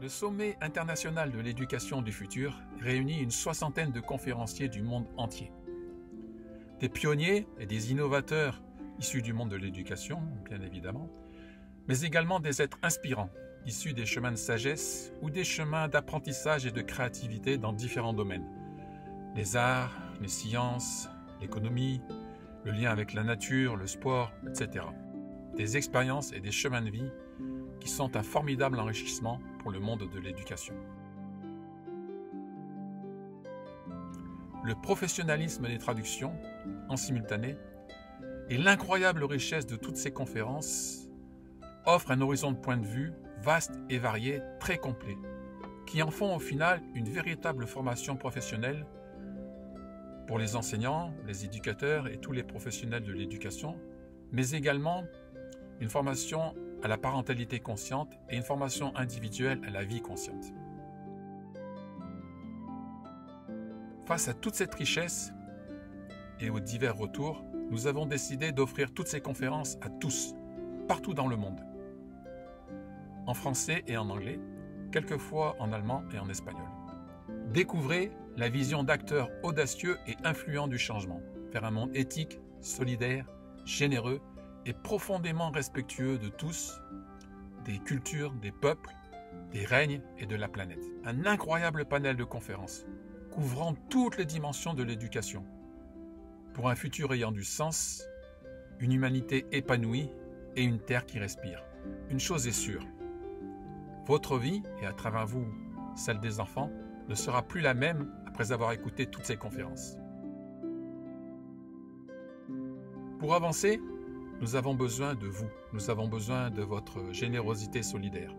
Le sommet international de l'éducation du futur réunit une soixantaine de conférenciers du monde entier. Des pionniers et des innovateurs issus du monde de l'éducation, bien évidemment, mais également des êtres inspirants, issus des chemins de sagesse ou des chemins d'apprentissage et de créativité dans différents domaines. Les arts, les sciences, l'économie, le lien avec la nature, le sport, etc. Des expériences et des chemins de vie qui sont un formidable enrichissement pour le monde de l'éducation. Le professionnalisme des traductions, en simultané, et l'incroyable richesse de toutes ces conférences offrent un horizon de point de vue vaste et varié, très complet, qui en font au final une véritable formation professionnelle pour les enseignants, les éducateurs et tous les professionnels de l'éducation, mais également une formation à la parentalité consciente et une formation individuelle à la vie consciente. Face à toute cette richesse et aux divers retours, nous avons décidé d'offrir toutes ces conférences à tous, partout dans le monde, en français et en anglais, quelquefois en allemand et en espagnol. Découvrez la vision d'acteurs audacieux et influents du changement vers un monde éthique, solidaire, généreux et profondément respectueux de tous, des cultures, des peuples, des règnes et de la planète. Un incroyable panel de conférences couvrant toutes les dimensions de l'éducation pour un futur ayant du sens, une humanité épanouie et une terre qui respire. Une chose est sûre, votre vie, et à travers vous celle des enfants, ne sera plus la même après avoir écouté toutes ces conférences. Pour avancer, nous avons besoin de vous, nous avons besoin de votre générosité solidaire.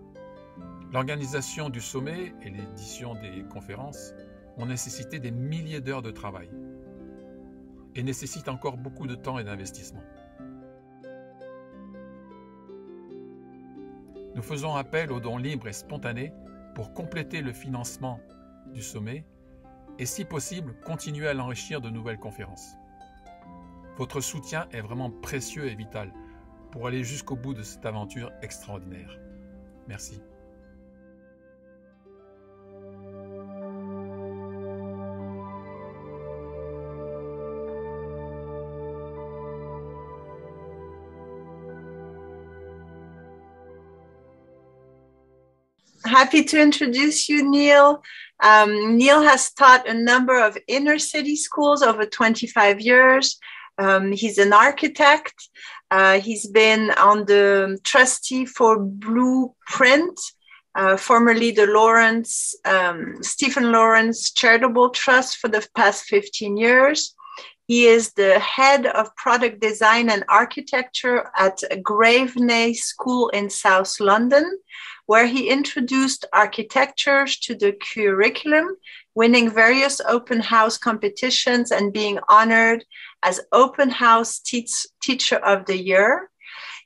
L'organisation du sommet et l'édition des conférences ont nécessité des milliers d'heures de travail et nécessitent encore beaucoup de temps et d'investissement. Nous faisons appel aux dons libres et spontanés pour compléter le financement du sommet et si possible continuer à l'enrichir de nouvelles conférences. Votre soutien est vraiment précieux et vital pour aller jusqu'au bout de cette aventure extraordinaire. Merci. happy to introduce you, Neil. Um, Neil has taught a number of inner city schools over 25 years. Um, he's an architect. Uh, he's been on the trustee for Blueprint, uh, formerly the Lawrence, um, Stephen Lawrence Charitable Trust for the past 15 years. He is the head of product design and architecture at Graveney School in South London, where he introduced architectures to the curriculum, winning various open house competitions and being honored as Open House Teach- Teacher of the Year.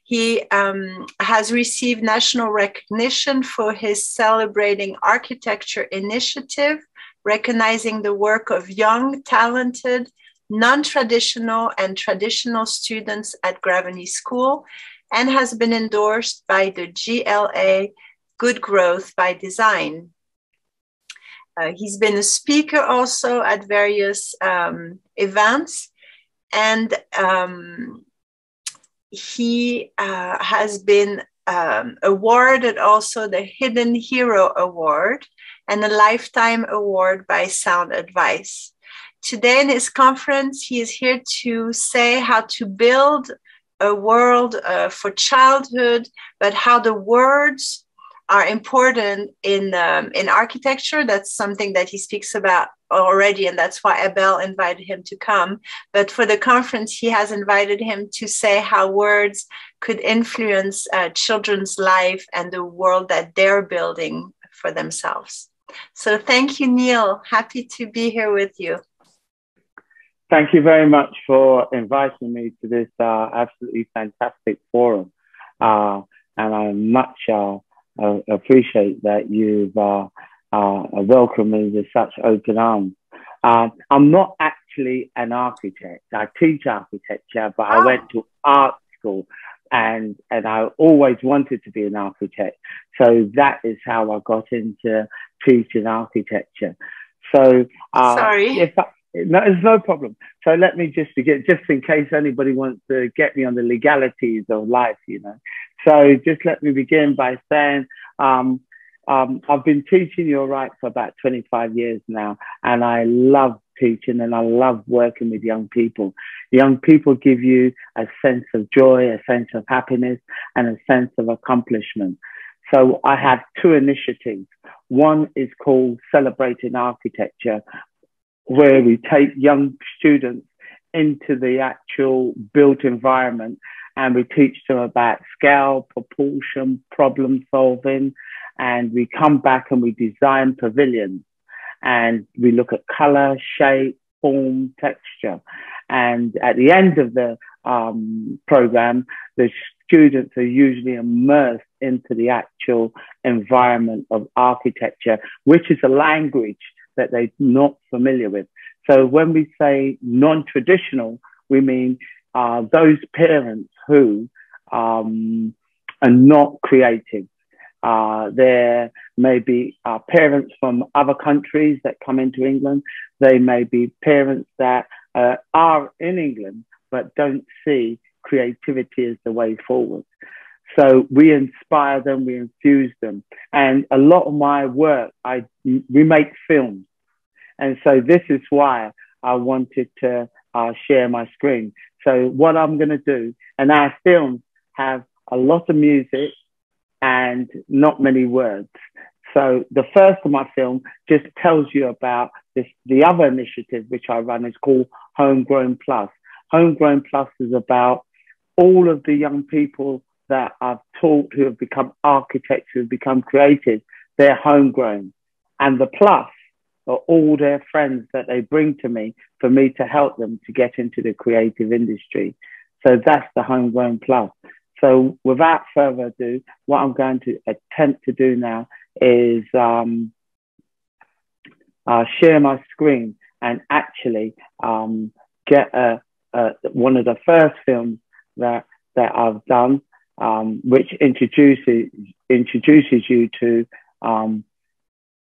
He um, has received national recognition for his Celebrating Architecture initiative, recognizing the work of young, talented, non traditional, and traditional students at Graveney School, and has been endorsed by the GLA good growth by design. Uh, he's been a speaker also at various um, events, and um, he uh, has been um, awarded also the Hidden Hero Award and a Lifetime Award by Sound Advice. Today in his conference, he is here to say how to build a world uh, for childhood, but how the words are important in um, in architecture. That's something that he speaks about already, and that's why Abel invited him to come. But for the conference, he has invited him to say how words could influence uh, children's life and the world that they're building for themselves. So thank you, Neil. Happy to be here with you. Thank you very much for inviting me to this uh, absolutely fantastic forum. Uh, and I'm much uh, I appreciate that you've uh, uh, welcomed me with such open arms. Uh, I'm not actually an architect. I teach architecture, but I went to art school and, and I always wanted to be an architect. So that is how I got into teaching architecture. So, uh, sorry. If I, no, it's no problem. So let me just begin, just in case anybody wants to get me on the legalities of life, you know. So just let me begin by saying, um, um, I've been teaching your right for about 25 years now, and I love teaching and I love working with young people. Young people give you a sense of joy, a sense of happiness, and a sense of accomplishment. So I have two initiatives. One is called Celebrating Architecture, where we take young students into the actual built environment and we teach them about scale, proportion, problem solving, and we come back and we design pavilions and we look at color, shape, form, texture. And at the end of the um, program, the students are usually immersed into the actual environment of architecture, which is a language that they're not familiar with. So when we say non-traditional, we mean uh, those parents who um, are not creative. Uh, there may be uh, parents from other countries that come into England. They may be parents that uh, are in England but don't see creativity as the way forward. So we inspire them, we infuse them. And a lot of my work, I, we make films. And so this is why I wanted to uh, share my screen. So what I'm going to do, and our films have a lot of music, and not many words. So the first of my film just tells you about this, the other initiative which I run is called Homegrown Plus. Homegrown Plus is about all of the young people that I've taught who have become architects, who have become creative. They're homegrown. And the plus are all their friends that they bring to me for me to help them to get into the creative industry. So that's the homegrown plus. So without further ado, what I'm going to attempt to do now is um, uh, share my screen and actually um, get a, a, one of the first films that that I've done, um, which introduces introduces you to um,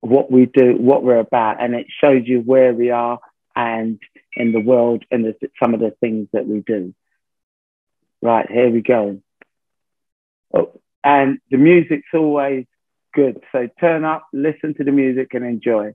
what we do, what we're about, and it shows you where we are and in the world and the, some of the things that we do. Right, here we go. Oh, and the music's always good. So turn up, listen to the music, and enjoy.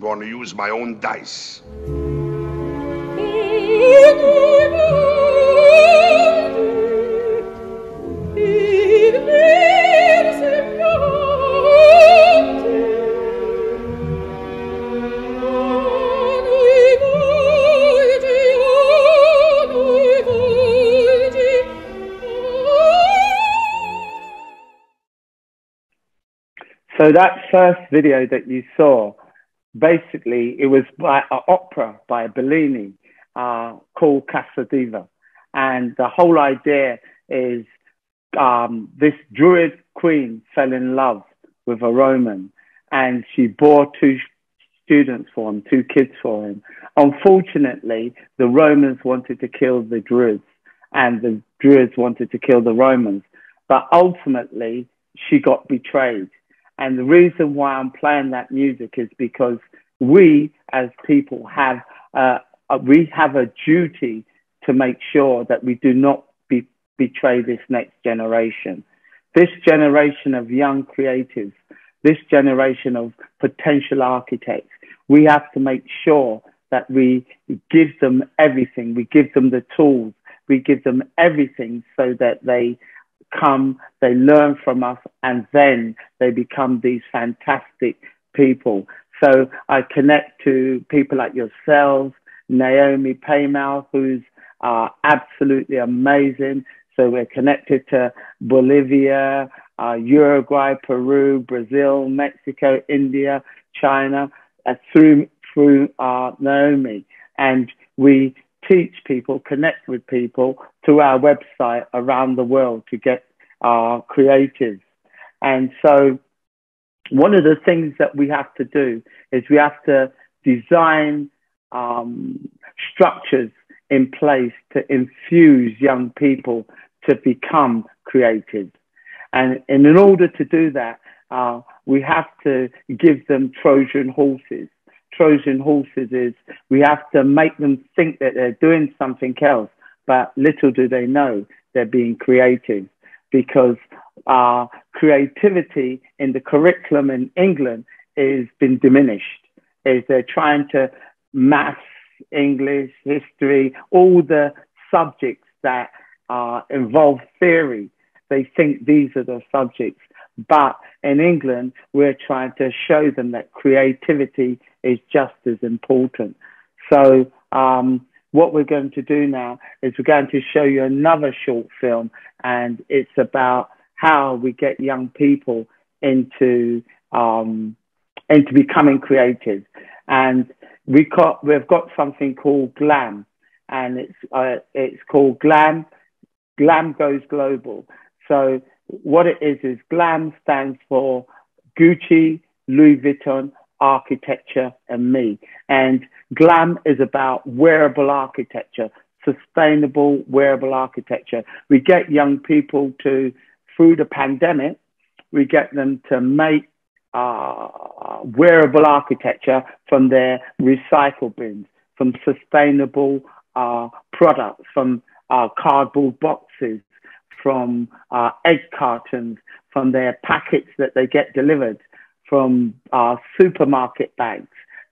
Going to use my own dice. So that first video that you saw, basically, it was by an opera by Bellini uh, called Casta Diva. And the whole idea is um, this Druid queen fell in love with a Roman and she bore two students for him, two kids for him. Unfortunately, the Romans wanted to kill the Druids and the Druids wanted to kill the Romans. But ultimately, she got betrayed and the reason why I'm playing that music is because we as people have, uh, we have a duty to make sure that we do not be, betray this next generation. This generation of young creatives, this generation of potential architects, we have to make sure that we give them everything. We give them the tools. We give them everything so that they come, they learn from us, and then they become these fantastic people. So I connect to people like yourselves, Naomi Paymouth, who's uh, absolutely amazing. So we're connected to Bolivia, uh, Uruguay, Peru, Brazil, Mexico, India, China, uh, through through uh, Naomi, and we teach people, connect with people through our website around the world to get our creatives. And so, one of the things that we have to do is we have to design um, structures in place to infuse young people to become creative. And, and in order to do that, uh, we have to give them Trojan horses. Trojan horses is we have to make them think that they're doing something else, but little do they know they're being creative because our creativity in the curriculum in England has been diminished. Is they're trying to maths, English, history, all the subjects that uh, involve theory. They think these are the subjects. But in England, we're trying to show them that creativity is just as important. So, um, what we're going to do now is we're going to show you another short film, and it's about how we get young people into um, into becoming creative. And we got we've got something called Glam, and it's uh, it's called Glam. Glam goes global. So what it is is GLAM stands for Gucci, Louis Vuitton, architecture, and me. And GLAM is about wearable architecture, sustainable wearable architecture. We get young people to, through the pandemic, we get them to make uh, wearable architecture from their recycle bins, from sustainable uh, products, from uh, cardboard boxes, from uh, egg cartons, from their packets that they get delivered, from uh, supermarket bags.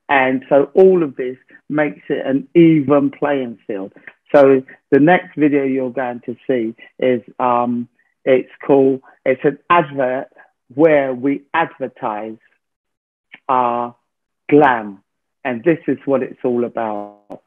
And so all of this makes it an even playing field. So the next video you're going to see is um, it's called it's an advert where we advertise our glam, and this is what it's all about.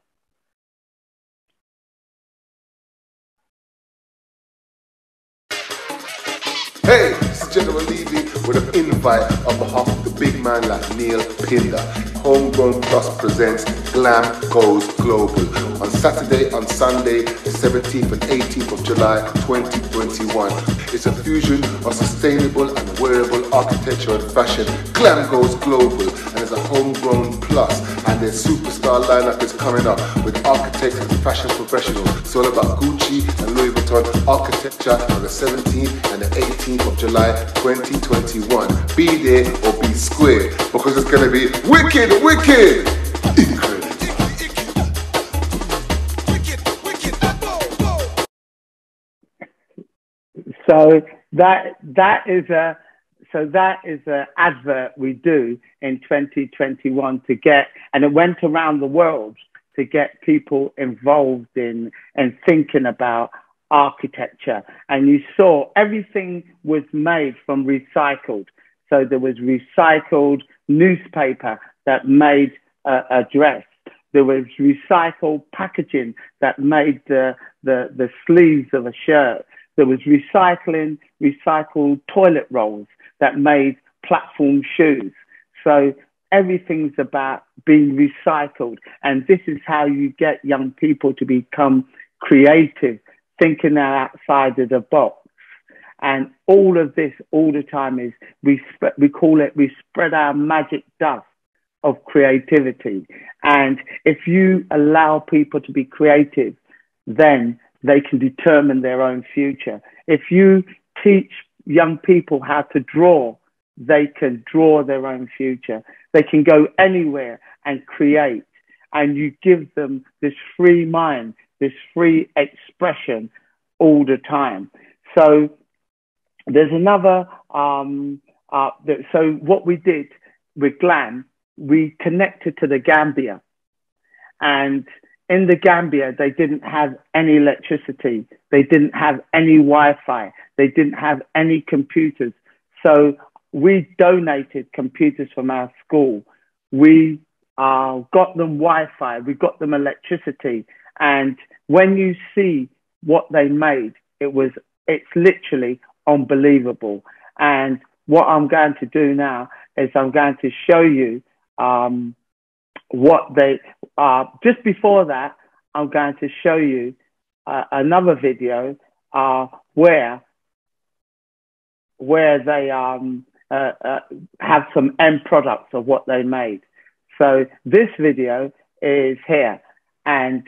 Hey, is General Levy with an invite on behalf of the big man like Neil Pinder. Homegrown Plus presents Glam Goes Global on Saturday and Sunday, the 17th and 18th of July 2021. It's a fusion of sustainable and wearable architecture and fashion. Glam Goes Global and it's a homegrown plus and their superstar lineup is coming up with architects and fashion professionals. It's all about Gucci and Louis Vuitton architecture on the 17th and the 18th of July 2021. Be there or be square because it's to be wicked, wicked. So that that is a so that is an advert we do in 2021 to get, and it went around the world to get people involved in and thinking about architecture. And you saw everything was made from recycled. So there was recycled newspaper that made a, a dress. There was recycled packaging that made the, the, the sleeves of a shirt. There was recycling, recycled toilet rolls that made platform shoes. So everything's about being recycled. And this is how you get young people to become creative, thinking outside of the box. And all of this all the time is we, sp- we call it, we spread our magic dust of creativity. And if you allow people to be creative, then they can determine their own future. If you teach young people how to draw, they can draw their own future. They can go anywhere and create. And you give them this free mind, this free expression all the time. So there's another, um, uh, so what we did with GLAM, we connected to the Gambia. And in the Gambia, they didn't have any electricity. They didn't have any Wi-Fi. They didn't have any computers. So we donated computers from our school. We uh, got them Wi-Fi. We got them electricity. And when you see what they made, it was, it's literally unbelievable. And what I'm going to do now is I'm going to show you um, what they, uh, just before that, I'm going to show you uh, another video uh, where where they um, uh, uh, have some end products of what they made. So this video is here, and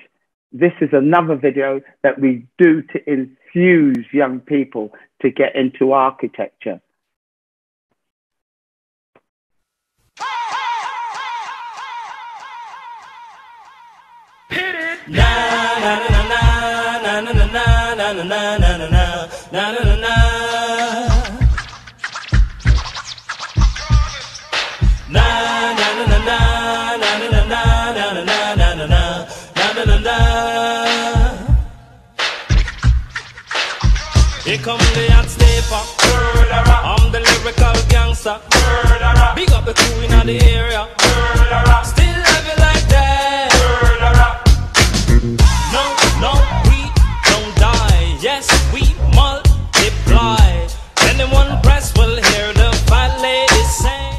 this is another video that we do to infuse young people to get into architecture. Na na na na na na na na na na na na na come the hot stepper. I'm the lyrical gangster. Big up the crew in the area. Still love it like that. No, no, we don't die. Yes, we multiply. Anyone press will hear the sing.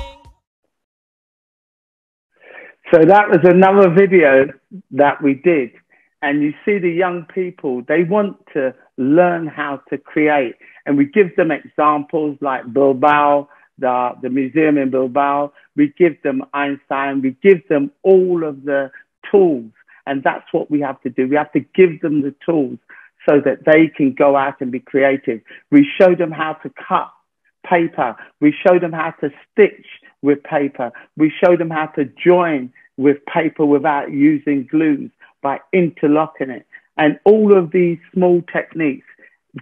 So that was another video that we did. And you see the young people, they want to learn how to create. And we give them examples like Bilbao, the, the museum in Bilbao. We give them Einstein. We give them all of the tools. And that's what we have to do. We have to give them the tools so that they can go out and be creative. We show them how to cut paper. We show them how to stitch with paper. We show them how to join with paper without using glues by interlocking it. And all of these small techniques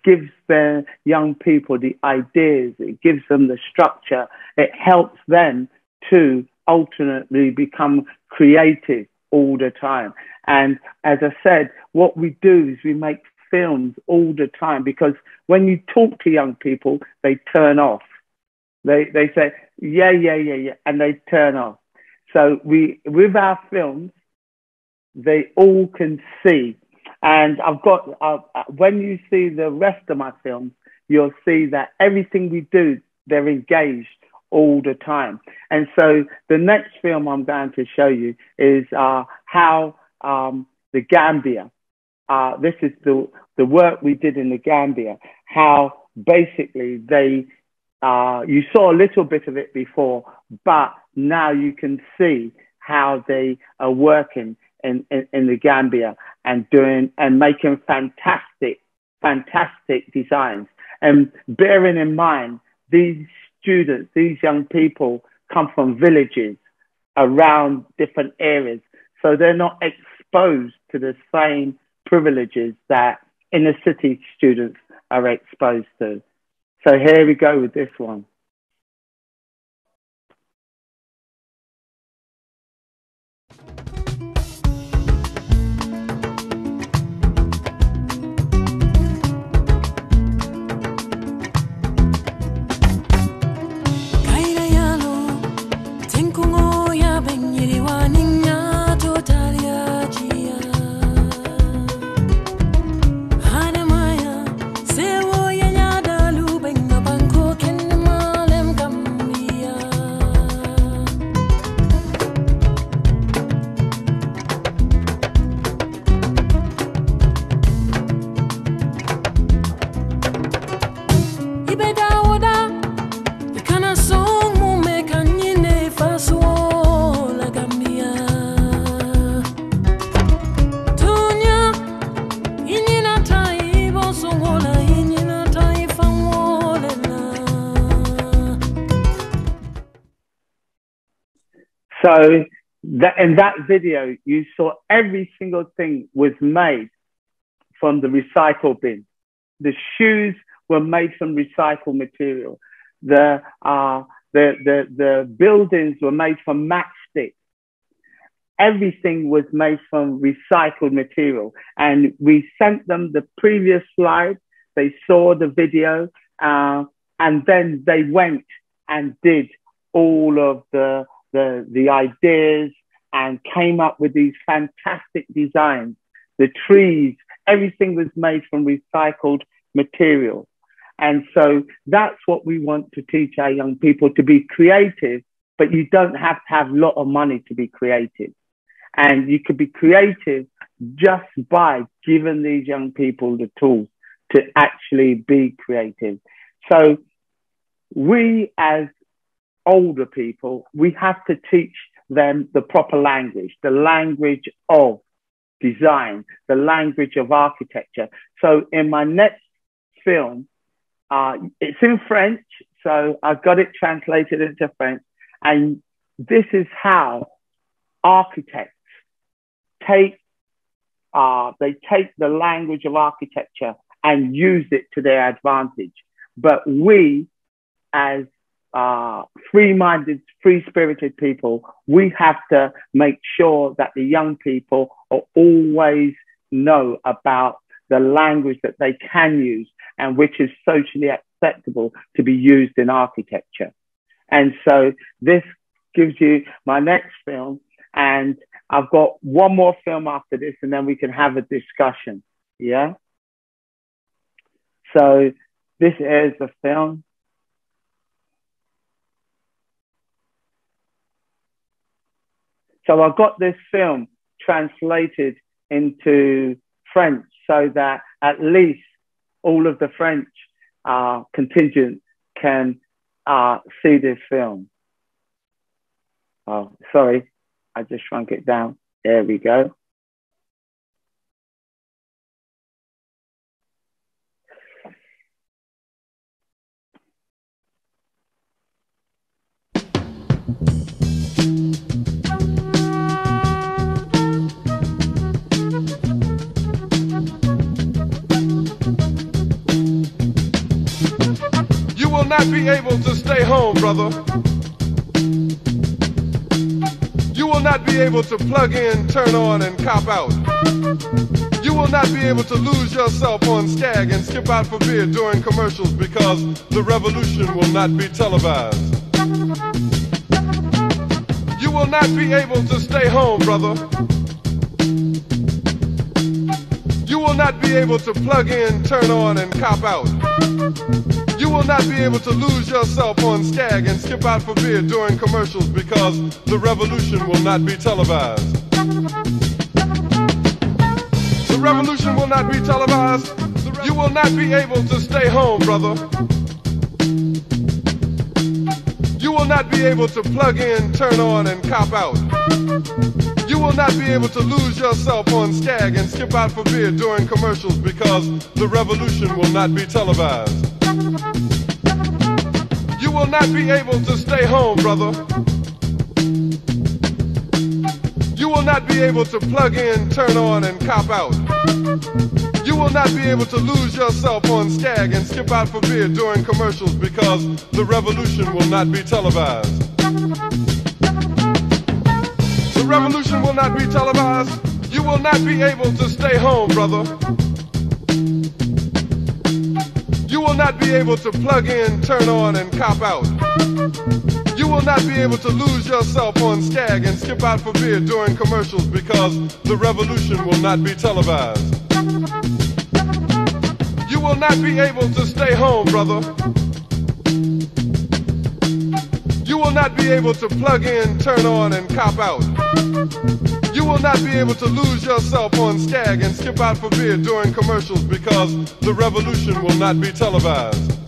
gives the young people the ideas, it gives them the structure, it helps them to alternately become creative all the time. And as I said, what we do is we make films all the time because when you talk to young people, they turn off. They, they say, yeah, yeah, yeah, yeah, and they turn off. So we, with our films, they all can see and I've got, uh, uh, when you see the rest of my films, you'll see that everything we do, they're engaged all the time. And so the next film I'm going to show you is uh, how um, the Gambia, uh, this is the, the work we did in the Gambia, how basically they, uh, you saw a little bit of it before, but now you can see how they are working in, in, in the Gambia and doing and making fantastic, fantastic designs. And bearing in mind, these students, these young people come from villages around different areas. So they're not exposed to the same privileges that inner city students are exposed to. So here we go with this one. So that in that video, you saw every single thing was made from the recycle bin. The shoes were made from recycled material. The, uh, the, the, the buildings were made from matchsticks. Everything was made from recycled material. And we sent them the previous slide. They saw the video, uh, and then they went and did all of the, the, the ideas and came up with these fantastic designs. The trees, everything was made from recycled material. And so that's what we want to teach our young people to be creative, but you don't have to have a lot of money to be creative. And you could be creative just by giving these young people the tools to actually be creative. So we as older people, we have to teach them the proper language, the language of design, the language of architecture. So in my next film, uh, it's in French, so I've got it translated into French. And this is how architects take, uh, they take the language of architecture and use it to their advantage. But we, as uh, free-minded, free-spirited people, we have to make sure that the young people are always know about the language that they can use and which is socially acceptable to be used in architecture. And so this gives you my next film. And I've got one more film after this, and then we can have a discussion. Yeah. So this is the film. So I got this film translated into French so that at least all of the French uh, contingent can uh, see this film. Oh, sorry, I just shrunk it down. There we go. Not be able to stay home, brother. You will not be able to plug in, turn on, and cop out. You will not be able to lose yourself on Skag and skip out for beer during commercials because the revolution will not be televised. You will not be able to stay home, brother. You will not be able to plug in, turn on, and cop out. You will not be able to lose yourself on Skag and skip out for beer during commercials because the revolution will not be televised. The revolution will not be televised. You will not be able to stay home, brother. You will not be able to plug in, turn on, and cop out. You will not be able to lose yourself on Skag and skip out for beer during commercials because the revolution will not be televised will not be able to stay home, brother. You will not be able to plug in, turn on, and cop out. You will not be able to lose yourself on Skag and skip out for beer during commercials because the revolution will not be televised. The revolution will not be televised. You will not be able to stay home, brother. Will not be able to plug in, turn on, and cop out. You will not be able to lose yourself on Skag and skip out for beer during commercials because the revolution will not be televised. You will not be able to stay home, brother. You will not be able to plug in, turn on, and cop out. You will not be able to lose yourself on Skag and skip out for beer during commercials because the revolution will not be televised.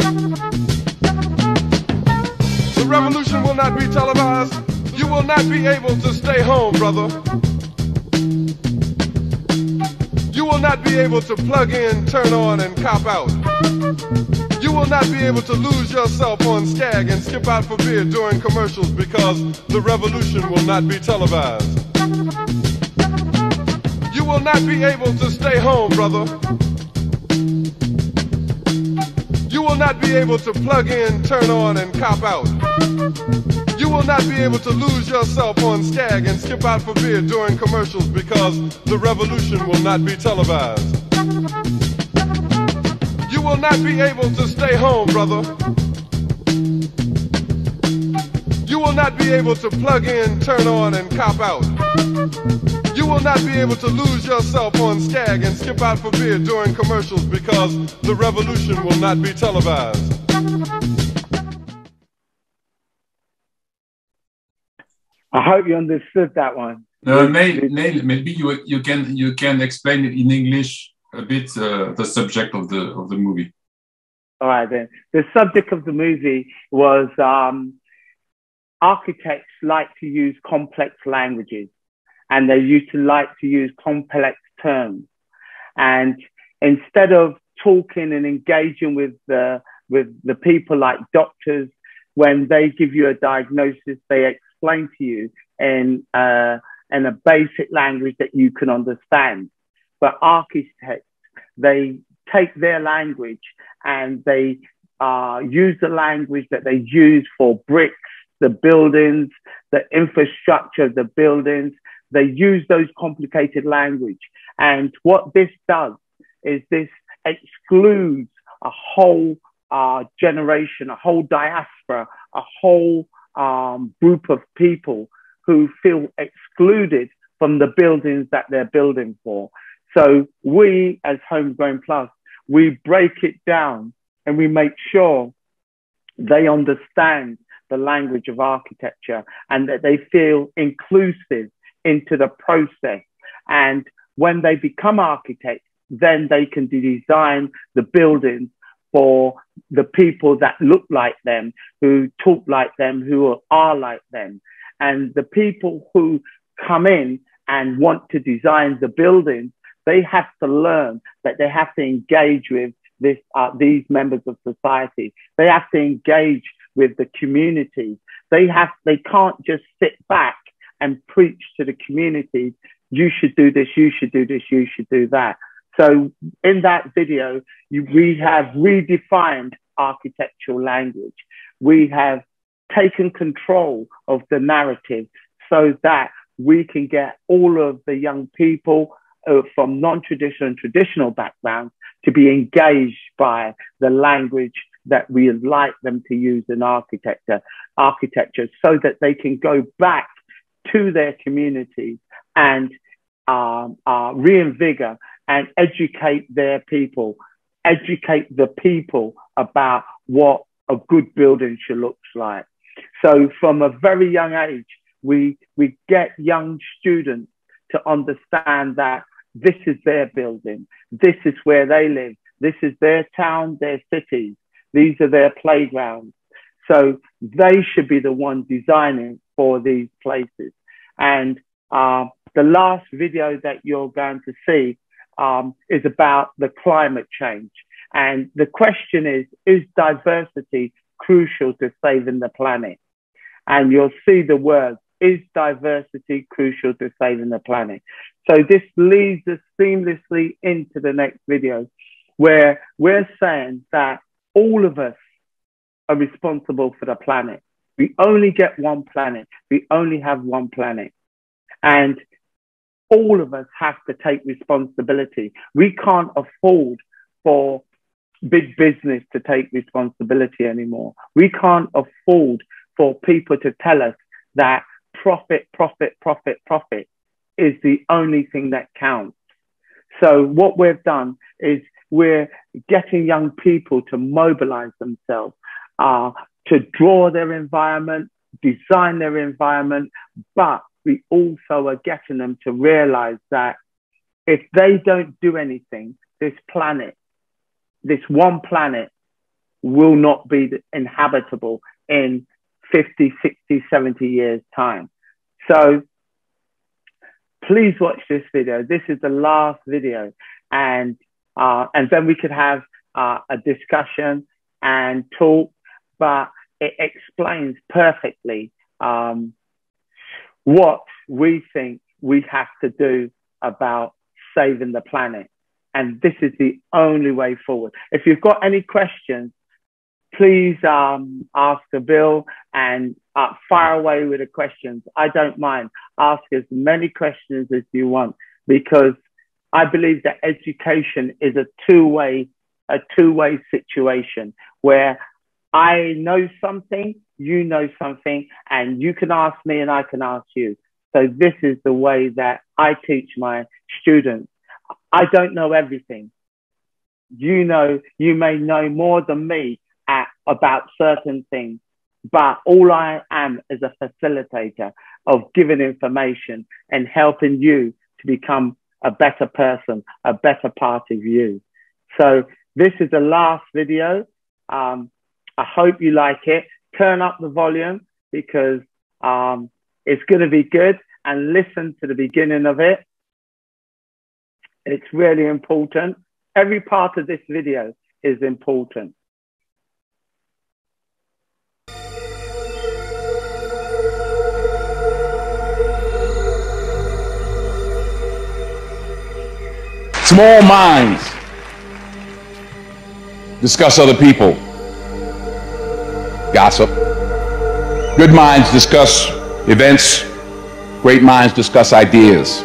The revolution will not be televised. You will not be able to stay home, brother. You will not be able to plug in, turn on, and cop out. You will not be able to lose yourself on Skag and skip out for beer during commercials because the revolution will not be televised will not be able to stay home, brother. You will not be able to plug in, turn on, and cop out. You will not be able to lose yourself on Skag and skip out for beer during commercials because the revolution will not be televised. You will not be able to stay home, brother. You will not be able to plug in, turn on, and cop out. You will not be able to lose yourself on Skag and skip out for beer during commercials because the revolution will not be televised. I hope you understood that one. Uh, Neil, Neil, maybe you, you can you can explain it in English a bit uh, the subject of the of the movie. All right then. The subject of the movie was um, architects like to use complex languages, and they used to like to use complex terms. And instead of talking and engaging with the with the people like doctors, when they give you a diagnosis, they explain to you in uh, in a basic language that you can understand. But architects, they take their language and they uh, use the language that they use for bricks, the buildings, the infrastructure of the buildings. They use those complicated language. And what this does is this excludes a whole uh, generation, a whole diaspora, a whole um, group of people who feel excluded from the buildings that they're building for. So we, as Homegrown Plus, we break it down and we make sure they understand the language of architecture and that they feel inclusive into the process. And when they become architects, then they can design the buildings for the people that look like them, who talk like them, who are like them. And the people who come in and want to design the buildings, they have to learn that they have to engage with this, uh, these members of society. They have to engage with the community. They have, they can't just sit back and preach to the community. You should do this. You should do this. You should do that. So in that video, you, we have redefined architectural language. We have taken control of the narrative so that we can get all of the young people uh, from non-traditional and traditional backgrounds to be engaged by the language that we would like them to use in architecture, architecture so that they can go back to their communities and um, uh, and educate their people, educate the people about what a good building should look like. So from a very young age, we, we get young students to understand that this is their building. This is where they live. This is their town, their cities. These are their playgrounds. So they should be the ones designing for these places. And uh, the last video that you're going to see um, is about the climate change. And the question is, is diversity crucial to saving the planet? And you'll see the words, is diversity crucial to saving the planet? So this leads us seamlessly into the next video where we're saying that all of us are responsible for the planet. We only get one planet. We only have one planet. And all of us have to take responsibility. We can't afford for big business to take responsibility anymore. We can't afford for people to tell us that profit, profit, profit, profit is the only thing that counts. So what we've done is we're getting young people to mobilize themselves, uh, to draw their environment, design their environment, but we also are getting them to realize that if they don't do anything, this planet, this one planet, will not be inhabitable in 50, 60, 70 years' time. So please watch this video. This is the last video. And, uh, and then we could have uh, a discussion and talk, but it explains perfectly um, what we think we have to do about saving the planet. And this is the only way forward. If you've got any questions, please um, ask Abel and uh, fire away with the questions. I don't mind. Ask as many questions as you want because I believe that education is a two-way, a two-way situation where I know something, you know something, and you can ask me and I can ask you. So this is the way that I teach my students. I don't know everything. You know, you may know more than me at, about certain things, but all I am is a facilitator of giving information and helping you to become a better person, a better part of you. So this is the last video. Um, I hope you like it. Turn up the volume because um, it's going to be good and listen to the beginning of it. It's really important. Every part of this video is important. Small minds discuss other people, gossip. Good minds discuss events. Great minds discuss ideas.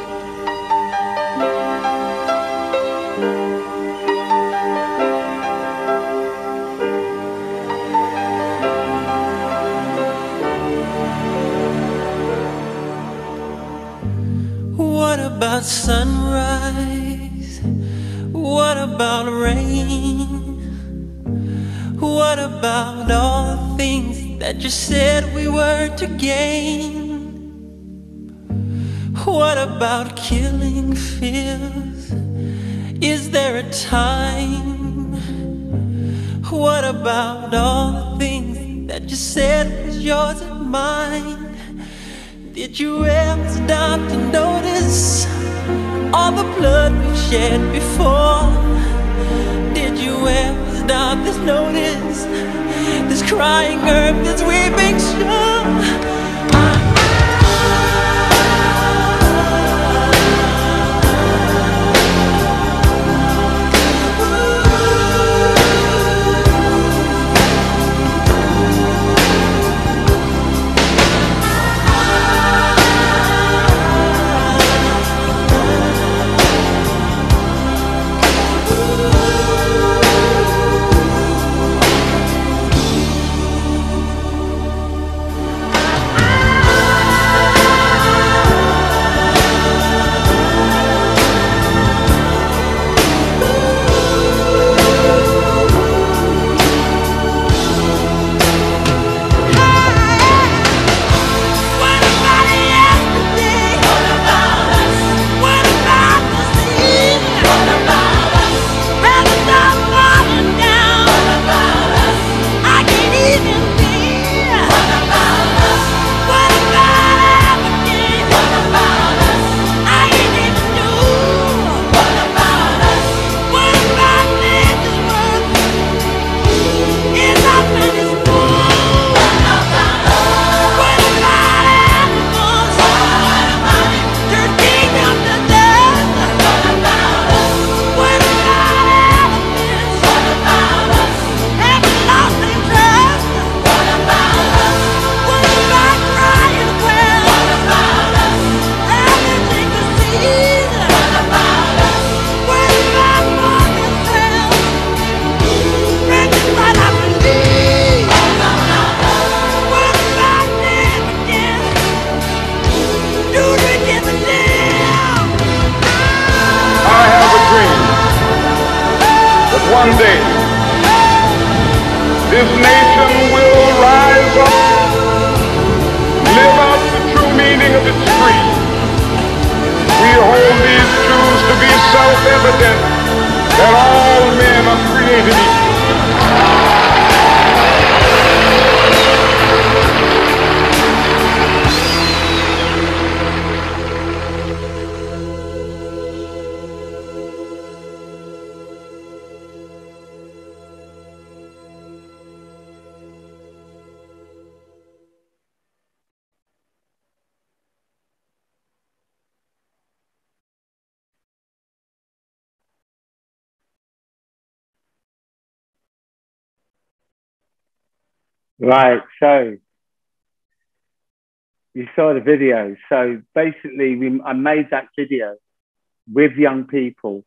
Right. So you saw the video. So basically, we, I made that video with young people,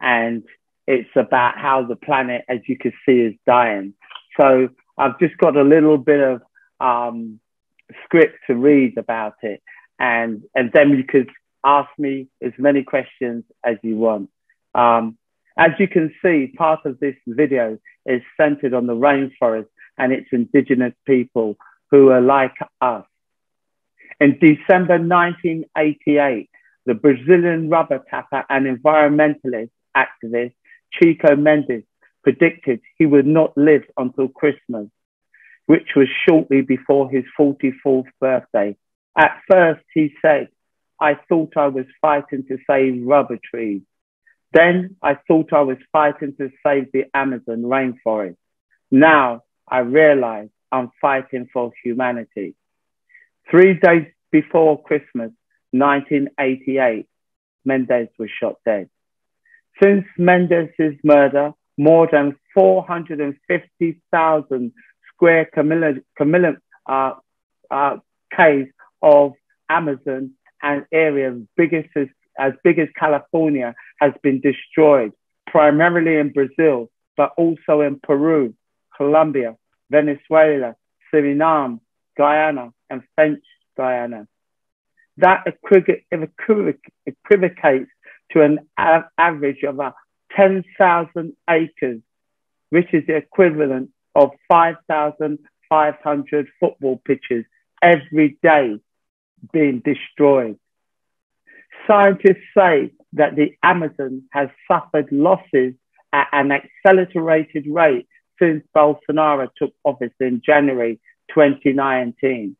and it's about how the planet, as you can see, is dying. So I've just got a little bit of um, script to read about it, and and then you could ask me as many questions as you want. Um, as you can see, part of this video is centered on the rainforest and its indigenous people who are like us. In December 1988, the Brazilian rubber tapper and environmentalist activist Chico Mendes predicted he would not live until Christmas, which was shortly before his 44th birthday. At first, he said, I thought I was fighting to save rubber trees. Then I thought I was fighting to save the Amazon rainforest. Now I realize I'm fighting for humanity. Three days before Christmas, 1988, Mendes was shot dead. Since Mendes's murder, more than 450,000 square kilometers uh, uh, of Amazon and areas biggest as, as big as California has been destroyed, primarily in Brazil, but also in Peru, Colombia, Venezuela, Suriname, Guyana, and French Guyana. That equivocates to an average of uh, 10,000 acres, which is the equivalent of 5,500 football pitches every day being destroyed. Scientists say that the Amazon has suffered losses at an accelerated rate since Bolsonaro took office in January 2019.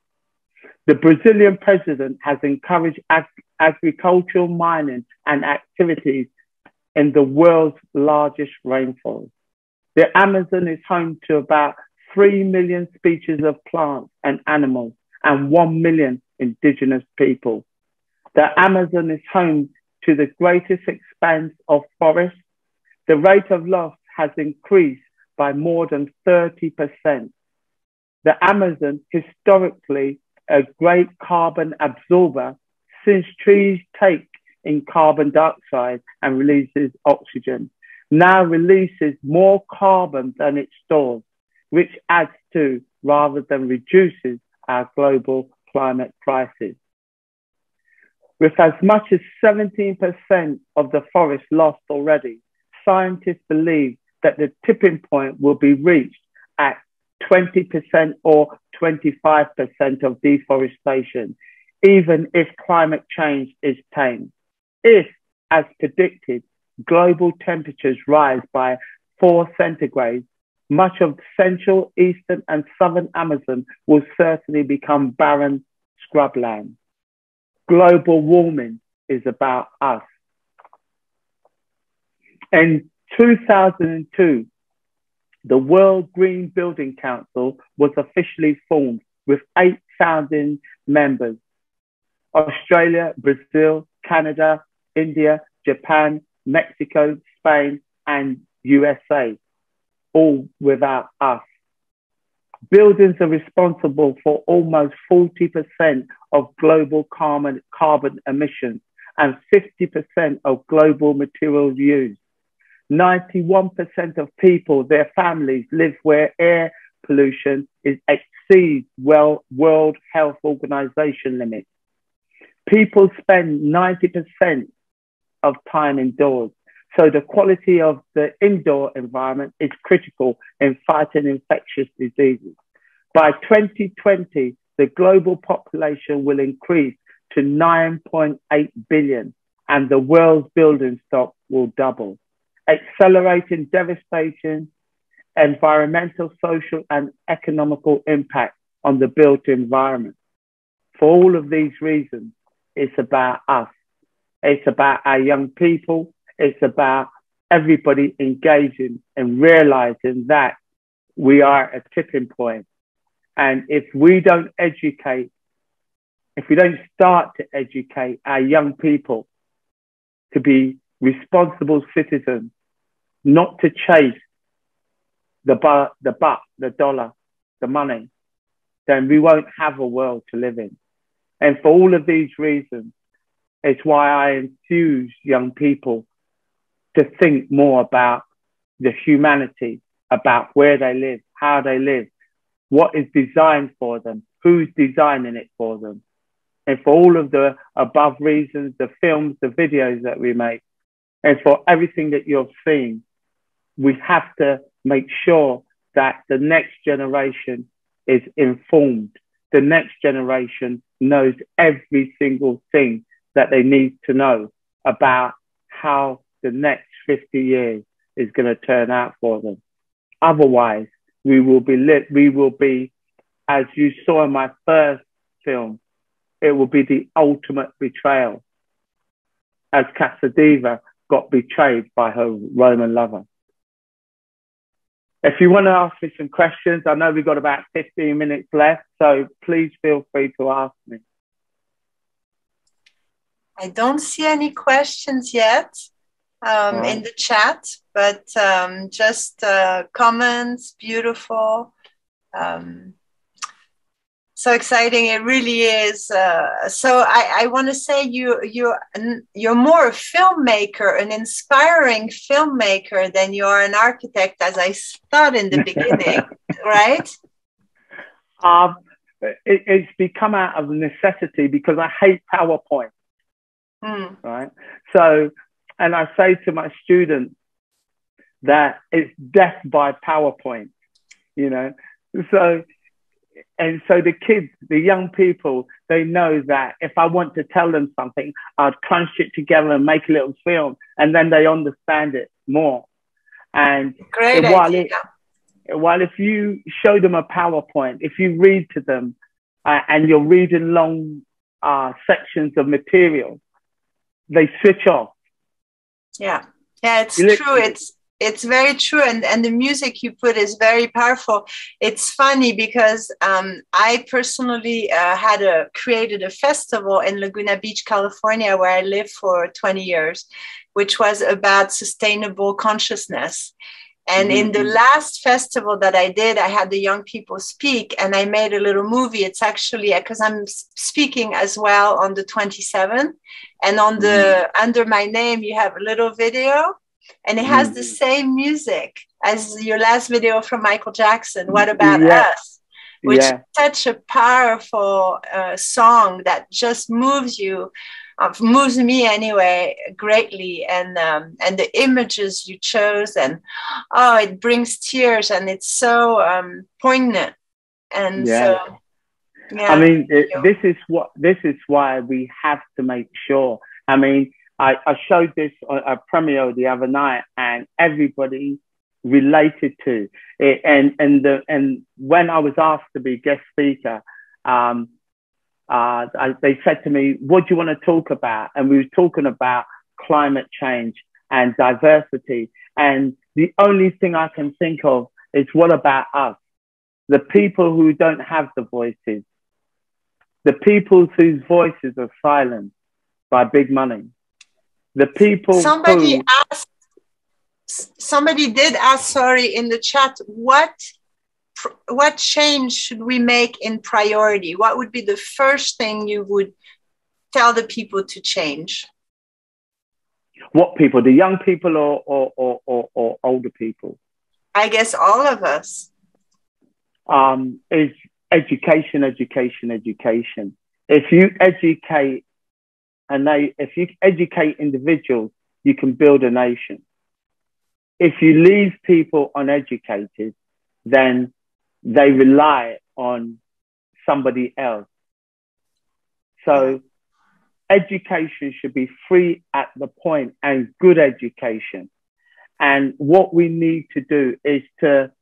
The Brazilian president has encouraged ag- agricultural mining and activities in the world's largest rainforest. The Amazon is home to about 3 million species of plants and animals and 1 million indigenous people. The Amazon is home to the greatest expanse of forest. The rate of loss has increased by more than 30%. The Amazon, historically a great carbon absorber, since trees take in carbon dioxide and releases oxygen, now releases more carbon than it stores, which adds to rather than reduces our global climate crisis. With as much as 17% of the forest lost already, scientists believe that the tipping point will be reached at 20% or 25% of deforestation, even if climate change is tamed. If, as predicted, global temperatures rise by 4 centigrade, much of central, eastern, and southern Amazon will certainly become barren scrubland. Global warming is about us. In 2002, the World Green Building Council was officially formed with 8,000 members Australia, Brazil, Canada, India, Japan, Mexico, Spain, and USA, all without us. Buildings are responsible for almost 40% of global carbon, carbon emissions and 50% of global materials used. 91% of people, their families live where air pollution is exceeds well World Health Organization limits. People spend 90% of time indoors. So the quality of the indoor environment is critical in fighting infectious diseases. By 2020, the global population will increase to 9.8 billion and the world's building stock will double accelerating devastation, environmental, social, and economical impact on the built environment. For all of these reasons, it's about us. It's about our young people. It's about everybody engaging and realizing that we are at a tipping point. And if we don't educate, if we don't start to educate our young people to be responsible citizens, not to chase the, bar, the buck, the dollar, the money, then we won't have a world to live in. And for all of these reasons, it's why I enthuse young people to think more about the humanity, about where they live, how they live, what is designed for them, who's designing it for them. And for all of the above reasons, the films, the videos that we make, and for everything that you've seen, we have to make sure that the next generation is informed. The next generation knows every single thing that they need to know about how the next 50 years is going to turn out for them. Otherwise, we will be lit, we will be, as you saw in my first film, it will be the ultimate betrayal as Casadeva got betrayed by her Roman lover. If you want to ask me some questions, I know we've got about 15 minutes left, so please feel free to ask me. I don't see any questions yet um, Right. in the chat, but um, just uh, comments, beautiful. Um, so exciting! It really is. Uh, so I, I want to say you you you're more a filmmaker, an inspiring filmmaker than you are an architect, as I thought in the beginning, right? Um, it, it's become out of necessity because I hate PowerPoint, Hmm. right? So, and I say to my students that it's death by PowerPoint, you know? So, and so the kids, the young people, they know that if I want to tell them something, I'd crunch it together and make a little film, and then they understand it more. And Great while idea. it, while if you show them a PowerPoint, if you read to them uh, and you're reading long uh, sections of material, they switch off. Yeah, yeah, it's You true. It's it's very true, and and the music you put is very powerful. It's funny because um, I personally uh, had a created a festival in Laguna Beach, California, where I lived for twenty years, which was about sustainable consciousness. And in the Mhm. last festival that I did, I had the young people speak, and I made a little movie. It's actually because I'm speaking as well on the 27th, and on the under my name, you have a little video, and it has the same music as your last video from Michael Jackson. What about Yeah. us? Which Yeah. is such a powerful uh, song that just moves you uh, moves me anyway greatly and um, and the images you chose and oh it brings tears and it's so um, poignant and Yeah. so yeah I mean, it, this is what this is why we have to make sure. I mean, I, I showed this on a premiere the other night, and everybody related to it. And and the and when I was asked to be guest speaker, um, uh, I, they said to me, "What do you want to talk about?" And we were talking about climate change and diversity. And the only thing I can think of is, what about us? The people who don't have the voices, the people whose voices are silenced by big money, the people somebody who, asked somebody did ask sorry in the chat what what change should we make in priority? What would be the first thing you would tell the people to change? What people, the young people or, or, or, or, or older people, i guess all of us. Um, is education, education, education. If you educate and they, if you educate individuals, you can build a nation. If you leave people uneducated, then they rely on somebody else. So education should be free at the point and good education. And what we need to do is to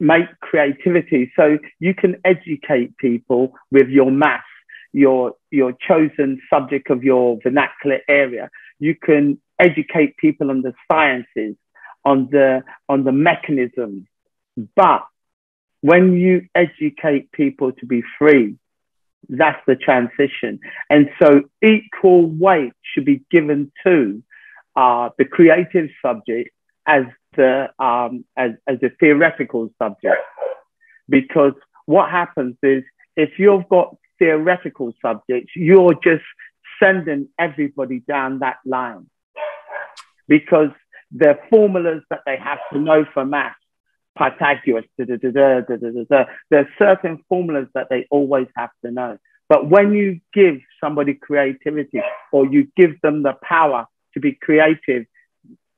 make creativity so you can educate people with your math, your, your chosen subject of your vernacular area. You can educate people on the sciences, on the, on the mechanisms. But when you educate people to be free, that's the transition. And so equal weight should be given to uh, the creative subject as the um, as, as a theoretical subject, because what happens is if you've got theoretical subjects, you're just sending everybody down that line because the formulas that they have to know for math, Pythagoras, da, da, da, da, da, da, da, there's certain formulas that they always have to know. But when you give somebody creativity or you give them the power to be creative,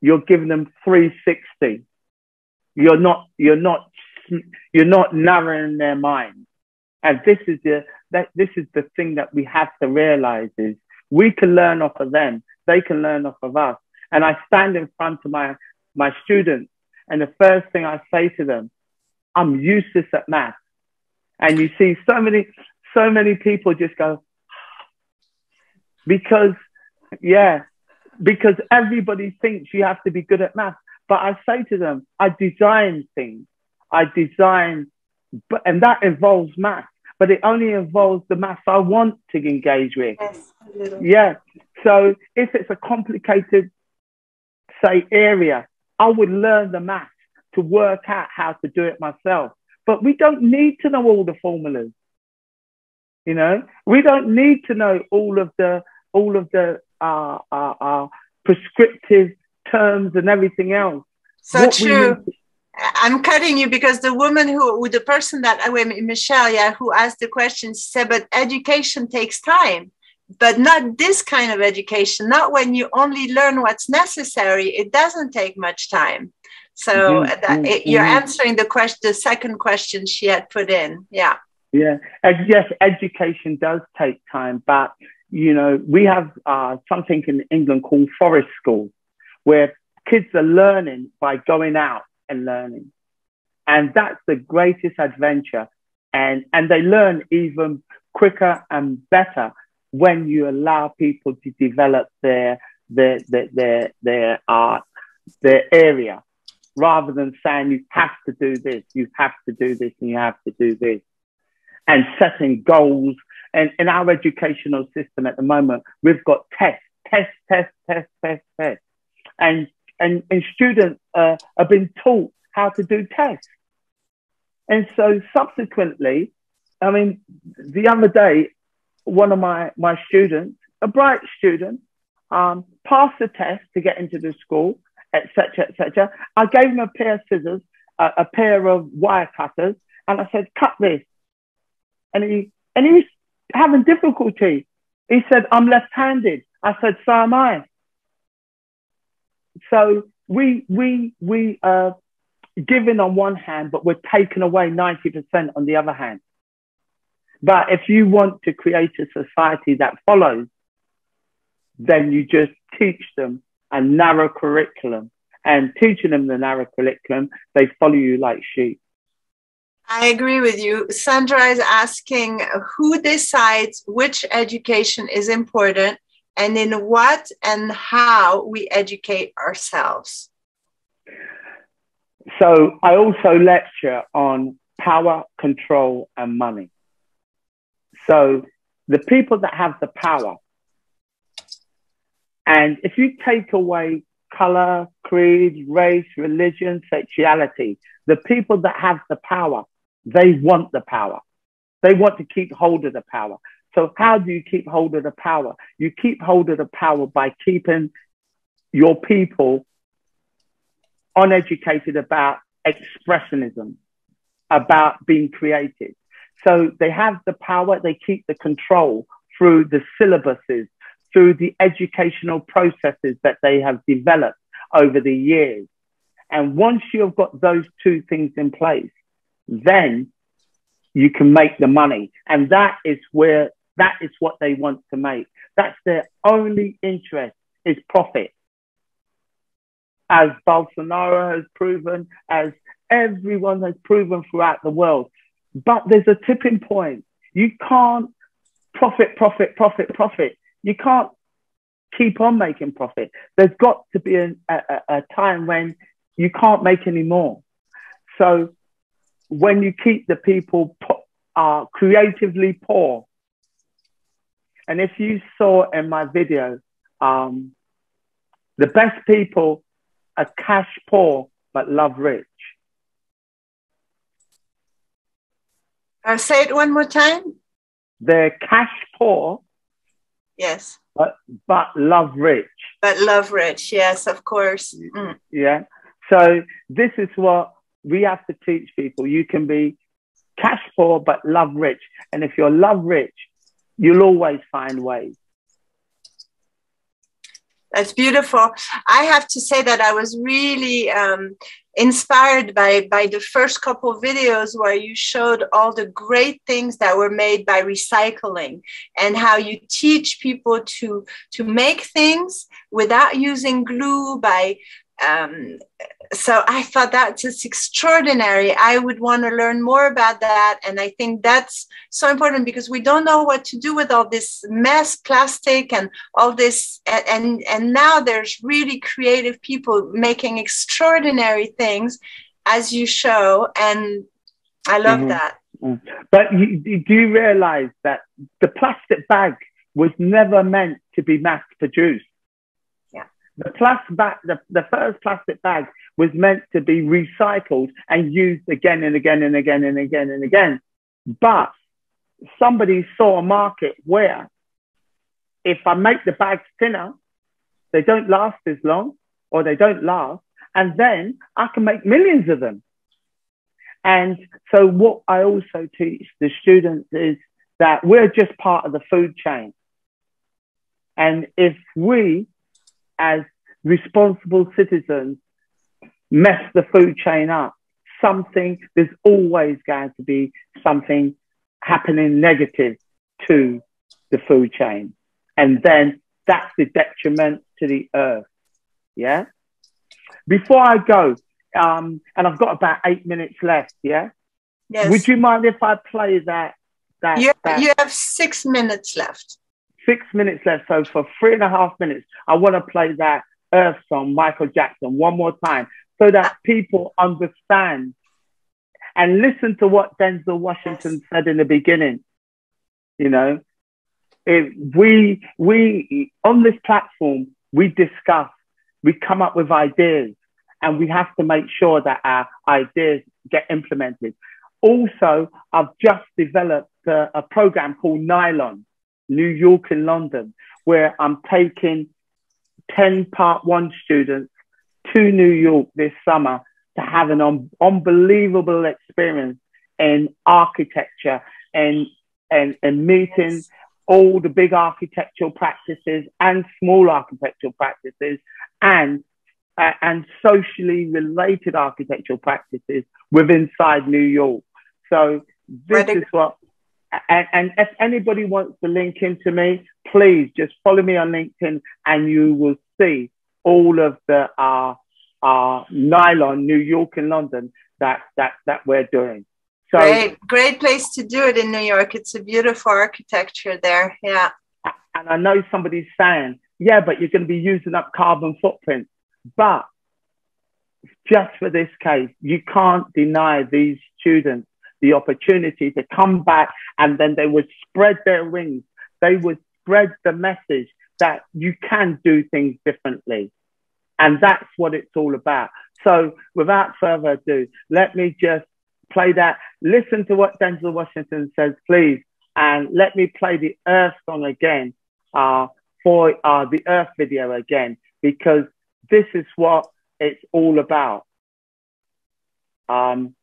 you're giving them 360. You're not, you're not, you're not narrowing their mind. And this is the, that, this is the thing that we have to realize is we can learn off of them. They can learn off of us. And I stand in front of my, my students and the first thing I say to them, I'm useless at math. And you see so many, so many people just go, because, yeah, because everybody thinks you have to be good at math. But I say to them, I design things. I design, but, and that involves math, but it only involves the math I want to engage with. Yes, a little. Yeah. So if it's a complicated, say, area, I would learn the math to work out how to do it myself. But we don't need to know all the formulas. You know, we don't need to know all of the all of the uh, uh, uh, prescriptive terms and everything else. So What we true. need to- I'm cutting you because the woman who, the person that, uh, Michelle, yeah, who asked the question said, but education takes time, but not this kind of education, not when you only learn what's necessary. It doesn't take much time. So Mhm, that, mhm, it, you're answering the question, the second question she had put in. Yeah. Yeah, Ed- yes, education does take time, but you know we have uh, something in England called forest schools, where kids are learning by going out and learning, and that's the greatest adventure, and and they learn even quicker and better when you allow people to develop their their their their, their art, their area, rather than saying you have to do this, you have to do this, and you have to do this and setting goals. And in our educational system at the moment, we've got tests, test, test, test, test, test. And, and, and students uh, have been taught how to do tests. And so subsequently, I mean, the other day, one of my, my students, a bright student, um, passed the test to get into the school, etc., etc. I gave him a pair of scissors, a, a pair of wire cutters, and I said, cut this and he and he was having difficulty. He said, "I'm left-handed." I said, "So am I." So we we we uh, are given on one hand, but we're taking away ninety percent on the other hand. But if you want to create a society that follows, then you just teach them a narrow curriculum, and teaching them the narrow curriculum, they follow you like sheep. I agree with you. Sandra is asking who decides which education is important and in what and how we educate ourselves. So I also lecture on power, control, and money. So the people that have the power, and if you take away color, creed, race, religion, sexuality, the people that have the power, they want the power. They want to keep hold of the power. So how do you keep hold of the power? You keep hold of the power by keeping your people uneducated about expressionism, about being creative. So they have the power, they keep the control through the syllabuses, through the educational processes that they have developed over the years. And once you've got those two things in place, then you can make the money. And that is where, that is what they want to make. That's their only interest is profit. As Bolsonaro has proven, as everyone has proven throughout the world. But there's a tipping point. You can't profit, profit, profit, profit. You can't keep on making profit. There's got to be a, a, a time when you can't make any more. So when you keep the people po- uh, creatively poor, and if you saw in my video, um, the best people are cash poor but love rich. Uh, say it one more time. They're cash poor, Yes. but but love rich. But love rich. Yes, of course. Mm. Yeah. So this is what we have to teach people. You can be cash poor but love rich, and if you're love rich, you'll always find ways. That's beautiful. I have to say that I was really um, inspired by by the first couple videos where you showed all the great things that were made by recycling and how you teach people to to make things without using glue by um, so I thought that's just extraordinary. I would want to learn more about that. And I think that's so important because we don't know what to do with all this mess, plastic and all this. And, and, and now there's really creative people making extraordinary things as you show. And I love Mhm. that. Mm. But you, you- do you realize that the plastic bag was never meant to be mass produced? The plastic bag, the, the first plastic bag was meant to be recycled and used again and again and again and again and again. But somebody saw a market where if I make the bags thinner, they don't last as long or they don't last. And then I can make millions of them. And so what I also teach the students is that we're just part of the food chain. And if we, as responsible citizens, mess the food chain up, something, there's always going to be something happening negative to the food chain. And then that's the detriment to the earth. Yeah. Before I go, um, and I've got about eight minutes left. Yeah. Yes. Would you mind if I play that? That, you, that you have six minutes left. Six minutes left. So for three and a half minutes, I want to play that Earth song, Michael Jackson, one more time, so that people understand and listen to what Denzel Washington said in the beginning. You know, if we we on this platform we discuss, we come up with ideas, and we have to make sure that our ideas get implemented. Also, I've just developed a, a program called Nylon, New York and London, where I'm taking 10 part one students to New York this summer to have an un- unbelievable experience in architecture and, and, and meeting all the big architectural practices and small architectural practices and uh, and socially related architectural practices within inside New York. So this Right. is what and, and if anybody wants to link into me, please just follow me on LinkedIn and you will see all of the uh, uh, nylon, New York and London that, that, that we're doing. So, Great, great place to do it in New York. It's a beautiful architecture there. Yeah. and I know somebody's saying, yeah, but you're going to be using up carbon footprint. But just for this case, you can't deny these students the opportunity to come back and then they would spread their wings. They would spread the message that you can do things differently. And that's what it's all about. So without further ado, let me just play that. Listen to what Denzel Washington says, please. And let me play the Earth song again uh, for uh, the Earth video again, because this is what it's all about. Um,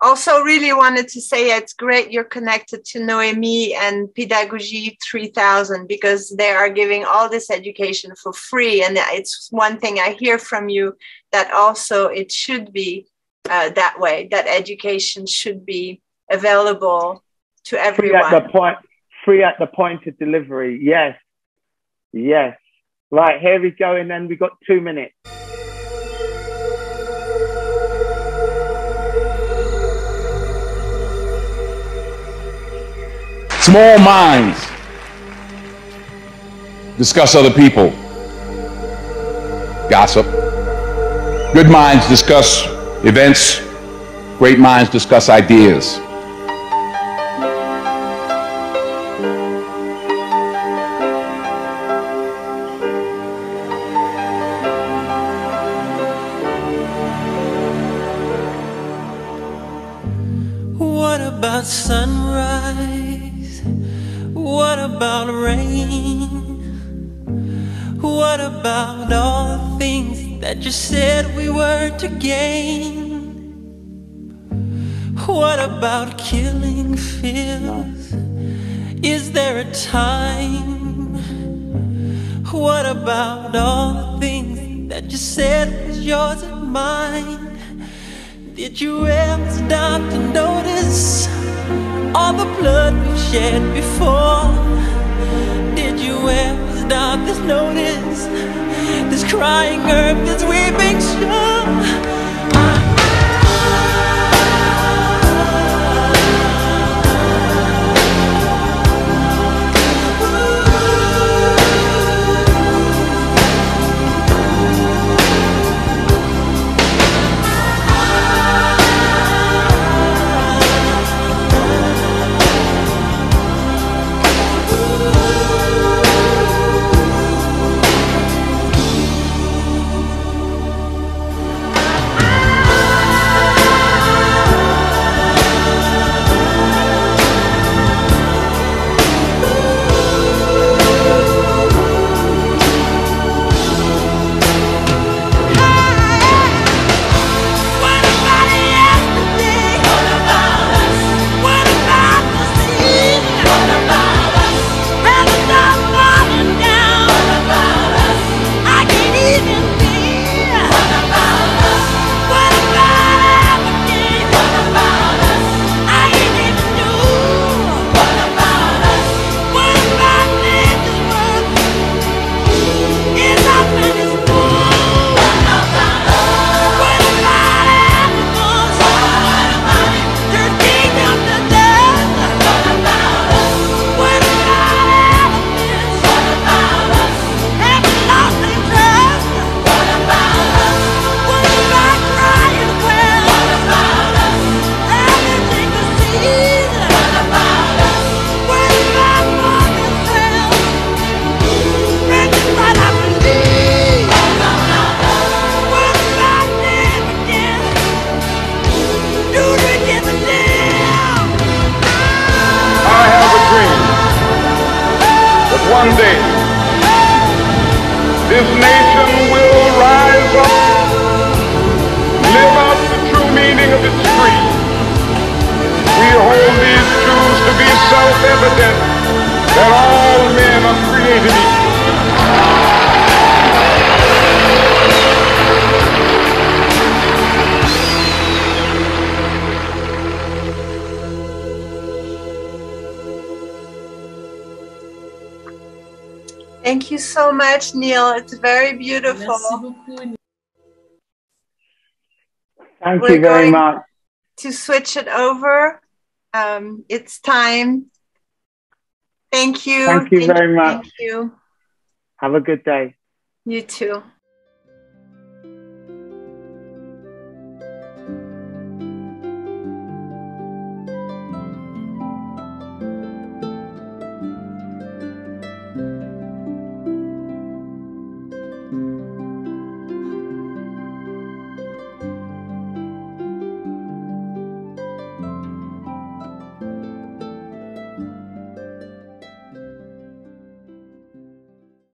Also, really wanted to say it's great you're connected to Noemi and Pedagogy 3000 because they are giving all this education for free. And it's one thing I hear from you that also it should be uh, that way, that education should be available to everyone. free at the point, free at the point of delivery. Yes, yes. Right here we go, and then we got two minutes. Small minds discuss other people, gossip. Good minds discuss events. Great minds discuss ideas. Were to gain? What about killing fears? Is there a time? What about all the things that you said was yours and mine? Did you ever stop to notice all the blood we've shed before? Did you ever stop to notice crying earth, this weeping shore? Much, Neil. It's very beautiful. Merci beaucoup. Thank We're you very going- much. To switch it over, um, it's time. Thank you. Thank you very much. Thank you. Have a good day. You too.